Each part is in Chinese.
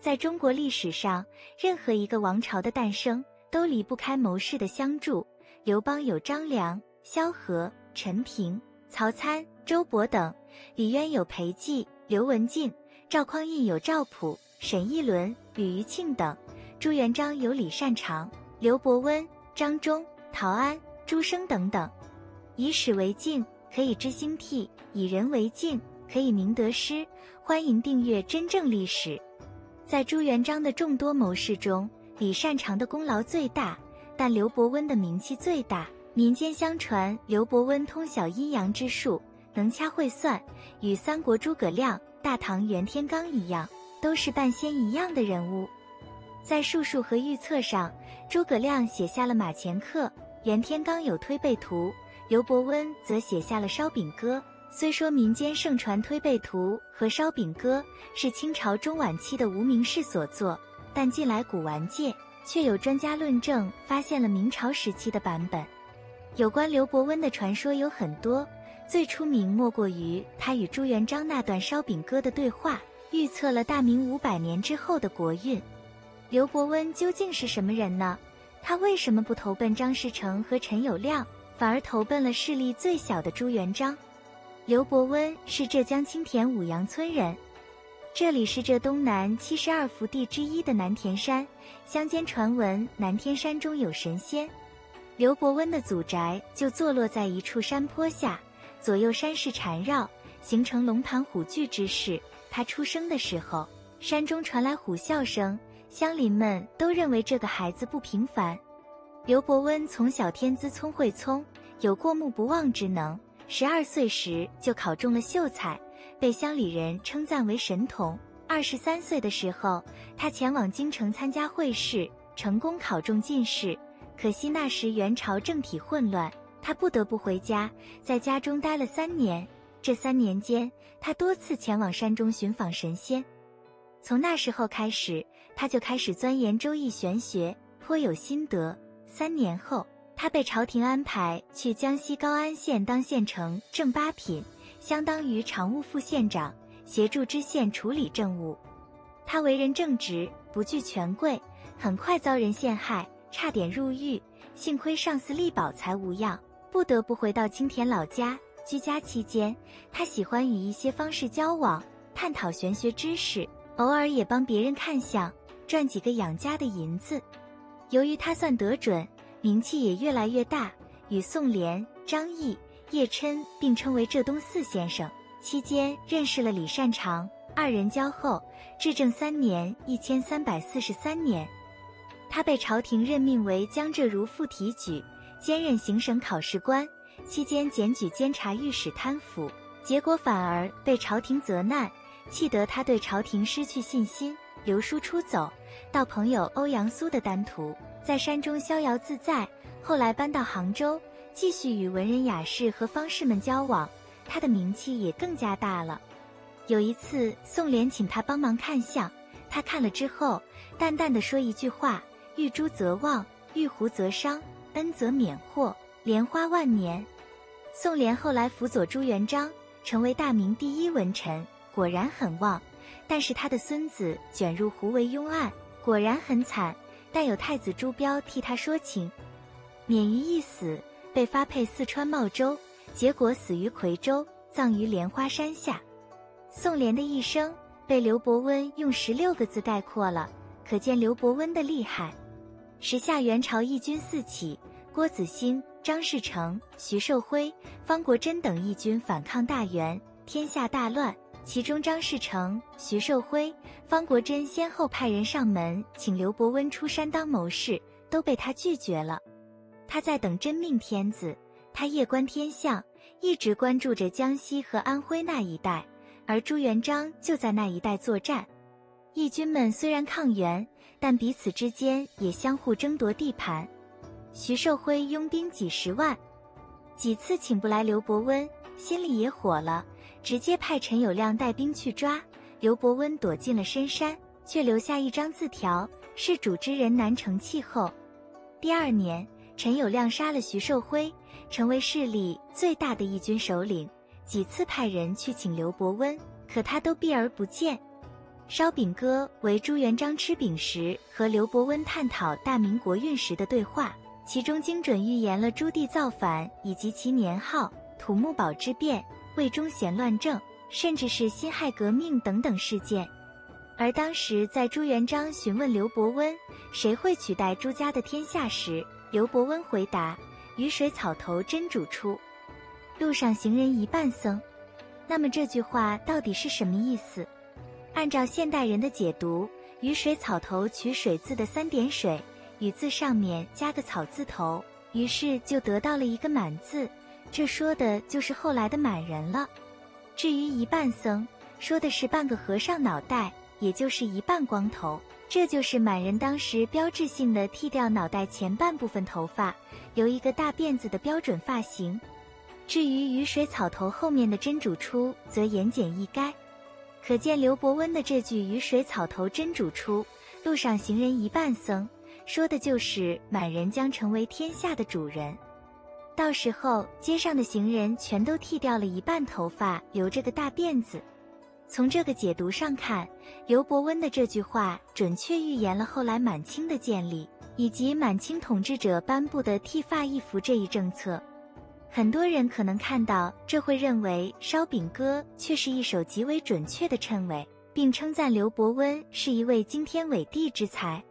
在中国历史上，任何一个王朝的诞生都离不开谋士的相助。刘邦有张良、萧何、陈平、曹参、周勃等；李渊有裴寂、刘文静；赵匡胤有赵普、沈一伦、吕余庆等；朱元璋有李善长、刘伯温、张忠、陶安、朱升等等。以史为镜，可以知兴替；以人为镜，可以明得失。欢迎订阅真正历史。在朱元璋的众多谋士中，李善长的功劳最大，但刘伯温的名气最大。民间相传，刘伯温通晓阴阳之术，能掐会算，与三国诸葛亮、大唐袁天罡一样，都是半仙一样的人物。在术数和预测上，诸葛亮写下了《马前课》，袁天罡有《推背图》，刘伯温则写下了《烧饼歌》。虽说民间盛传《推背图》和《烧饼歌》是清朝中晚期的无名氏所作，但近来古玩界却有专家论证，发现了明朝时期的版本。有关刘伯温的传说有很多，最出名莫过于他与朱元璋那段《烧饼歌》的对话，预测了大明五百年之后的国运。刘伯温究竟是什么人呢？他为什么不投奔张士诚和陈友谅，反而投奔了势力最小的朱元璋？刘伯温是浙江青田五羊村人，这里是浙东南七十二福地之一的南田山。乡间传闻南天山中有神仙，刘伯温的祖宅就坐落在一处山坡下，左右山势缠绕，形成龙盘虎踞之势。他出生的时候，山中传来虎啸声，乡邻们都认为这个孩子不平凡。刘伯温从小天资聪慧聪，有过目不忘之能。十二岁时就考中了秀才，被乡里人称赞为神童。二十三岁的时候，他前往京城参加会试，成功考中进士。可惜那时元朝政体混乱，他不得不回家，在家中待了三年。这三年间，他多次前往山中寻访神仙。从那时候开始，他就开始钻研周易玄学，颇有心得。三年后。他被朝廷安排去江西高安县当县城正八品，相当于常务副县长，协助知县处理政务。他为人正直，不惧权贵，很快遭人陷害，差点入狱。幸亏上司力保才无恙，不得不回到青田老家。居家期间，他喜欢与一些方士交往，探讨玄学知识，偶尔也帮别人看相，赚几个养家的银子。由于他算得准。名气也越来越大，与宋濂、张毅、叶琛并称为浙东四先生。期间认识了李善长，二人交厚，至正三年（一千三百四十三年），他被朝廷任命为江浙如副提举，兼任行省考试官。期间检举监察御史贪腐，结果反而被朝廷责难，气得他对朝廷失去信心，留书出走，到朋友欧阳苏的丹徒。在山中逍遥自在，后来搬到杭州，继续与文人雅士和方士们交往，他的名气也更加大了。有一次，宋濂请他帮忙看相，他看了之后，淡淡的说一句话：“遇珠则旺，遇狐则伤，恩则免祸，莲花万年。”宋濂后来辅佐朱元璋，成为大明第一文臣，果然很旺。但是他的孙子卷入胡惟庸案，果然很惨。但有太子朱标替他说情，免于一死，被发配四川茂州，结果死于夔州，葬于莲花山下。宋濂的一生被刘伯温用十六个字概括了，可见刘伯温的厉害。时下元朝义军四起，郭子兴、张士诚、徐寿辉、方国珍等义军反抗大元，天下大乱。其中，张士诚、徐寿辉、方国珍先后派人上门请刘伯温出山当谋士，都被他拒绝了。他在等真命天子，他夜观天象，一直关注着江西和安徽那一带，而朱元璋就在那一带作战。义军们虽然抗元，但彼此之间也相互争夺地盘。徐寿辉拥兵几十万，几次请不来刘伯温，心里也火了。直接派陈友谅带兵去抓刘伯温，躲进了深山，却留下一张字条：“事主之人难成气候。”第二年，陈友谅杀了徐寿辉，成为势力最大的义军首领。几次派人去请刘伯温，可他都避而不见。烧饼哥为朱元璋吃饼时和刘伯温探讨大明国运时的对话，其中精准预言了朱棣造反以及其年号、土木堡之变、魏忠贤乱政，甚至是辛亥革命等等事件。而当时在朱元璋询问刘伯温谁会取代朱家的天下时，刘伯温回答：“雨水草头真主出，路上行人一半僧。”那么这句话到底是什么意思？按照现代人的解读，“雨水草头”取水字的三点水，“雨”字上面加个草字头，于是就得到了一个满字，这说的就是后来的满人了。至于一半僧，说的是半个和尚脑袋，也就是一半光头，这就是满人当时标志性的剃掉脑袋前半部分头发，留一个大辫子的标准发型。至于雨水草头后面的真主出，则言简意赅，可见刘伯温的这句雨水草头真主出，路上行人一半僧，说的就是满人将成为天下的主人。到时候街上的行人全都剃掉了一半头发，留着个大辫子。从这个解读上看，刘伯温的这句话准确预言了后来满清的建立，以及满清统治者颁布的剃发易服这一政策。很多人可能看到这会认为《烧饼歌》却是一首极为准确的谶纬，并称赞刘伯温是一位惊天伟地之才。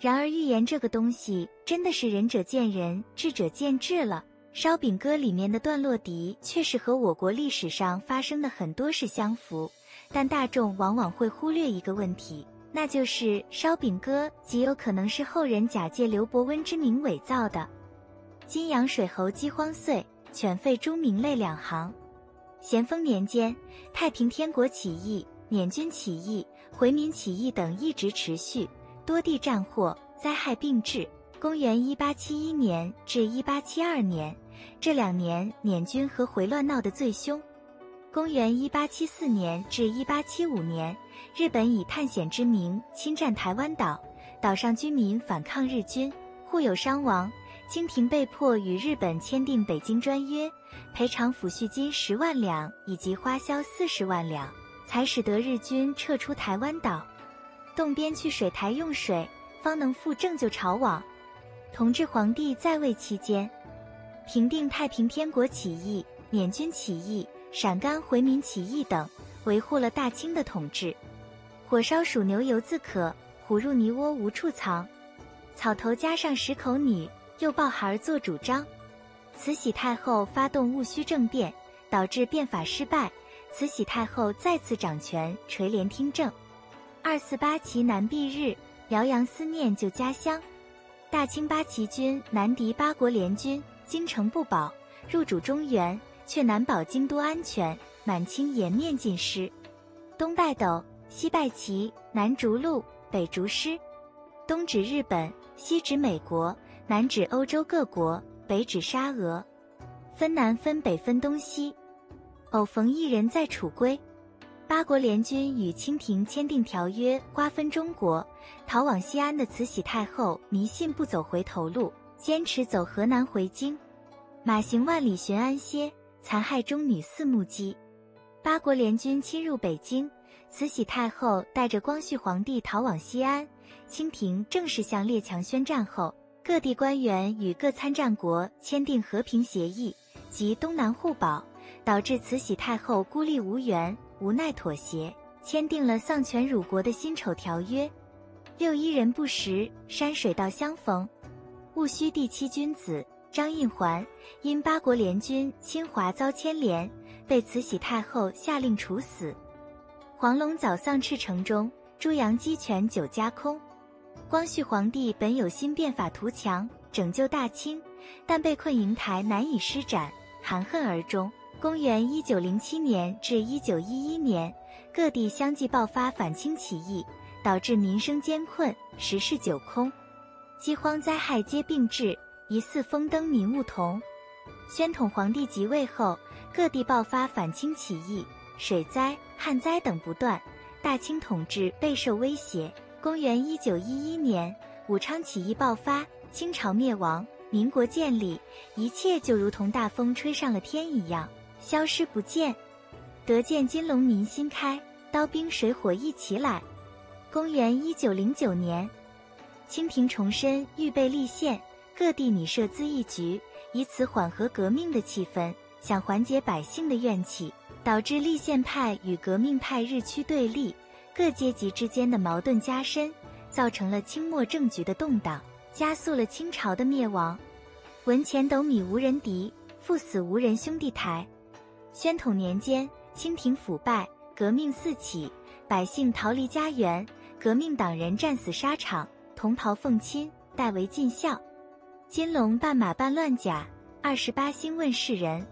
然而，预言这个东西真的是仁者见仁，智者见智了。《烧饼歌》里面的段落底确实和我国历史上发生的很多事相符，但大众往往会忽略一个问题，那就是《烧饼歌》极有可能是后人假借刘伯温之名伪造的。金阳水猴饥荒岁，犬吠猪鸣泪两行。咸丰年间，太平天国起义、捻军起义、回民起义等一直持续，多地战祸灾害并至。公元一八七一年至一八七二年，这两年捻军和回乱闹得最凶。公元一八七四年至一八七五年，日本以探险之名侵占台湾岛，岛上居民反抗日军，互有伤亡。清廷被迫与日本签订《北京专约》，赔偿抚恤金十万两以及花销四十万两，才使得日军撤出台湾岛，动边去水台用水，方能复正旧朝往。同治皇帝在位期间，平定太平天国起义、捻军起义、陕甘回民起义等，维护了大清的统治。火烧鼠牛油自可，虎入泥窝无处藏。草头加上十口女。又抱孩儿做主张，慈禧太后发动戊戌政变，导致变法失败。慈禧太后再次掌权，垂帘听政。二四八旗南避日，辽阳思念旧家乡。大清八旗军南敌八国联军，京城不保，入主中原，却难保京都安全。满清颜面尽失。东拜斗，西拜齐，南逐鹿，北逐狮。东指日本，西指美国。南指欧洲各国，北指沙俄，分南分北分东西。偶逢一人在楚归，八国联军与清廷签订条约，瓜分中国。逃往西安的慈禧太后迷信不走回头路，坚持走河南回京。马行万里寻安歇，残害中女四目击。八国联军侵入北京，慈禧太后带着光绪皇帝逃往西安。清廷正式向列强宣战后。各地官员与各参战国签订和平协议，及东南互保，导致慈禧太后孤立无援，无奈妥协，签订了丧权辱国的辛丑条约。六一人不识，山水道相逢。戊戌第七君子张印环，因八国联军侵华遭牵连，被慈禧太后下令处死。黄龙早丧赤城中，朱阳鸡犬九家空。光绪皇帝本有心变法图强，拯救大清，但被困瀛台难以施展，含恨而终。公元一九零七年至一九一一年，各地相继爆发反清起义，导致民生艰困，时事九空，饥荒灾害皆并至，疑似风灯民物同。宣统皇帝即位后，各地爆发反清起义，水灾、旱灾等不断，大清统治备受威胁。公元一九一一年，武昌起义爆发，清朝灭亡，民国建立，一切就如同大风吹上了天一样，消失不见。得见金龙民心开，刀兵水火一起来。公元一九零九年，清廷重申预备立宪，各地拟设咨议局，以此缓和革命的气氛，想缓解百姓的怨气，导致立宪派与革命派日趋对立，各阶级之间的矛盾加深，造成了清末政局的动荡，加速了清朝的灭亡。文钱斗米无人敌，赴死无人兄弟台。宣统年间，清廷腐败，革命四起，百姓逃离家园，革命党人战死沙场，同袍奉亲，代为尽孝。金龙半马半乱甲，二十八星问世人。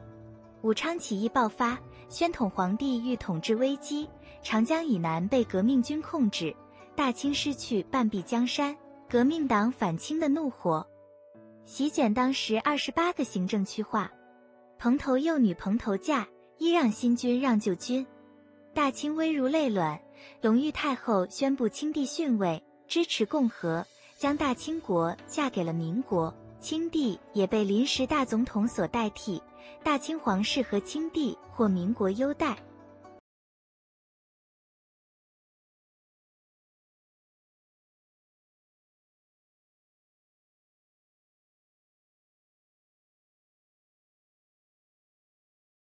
武昌起义爆发，宣统皇帝遇统治危机，长江以南被革命军控制，大清失去半壁江山，革命党反清的怒火席卷当时二十八个行政区划。蓬头幼女蓬头嫁，依让新君让旧君。大清危如累卵，隆裕太后宣布清帝逊位，支持共和，将大清国嫁给了民国，清帝也被临时大总统所代替。大清皇室和清帝获民国优待。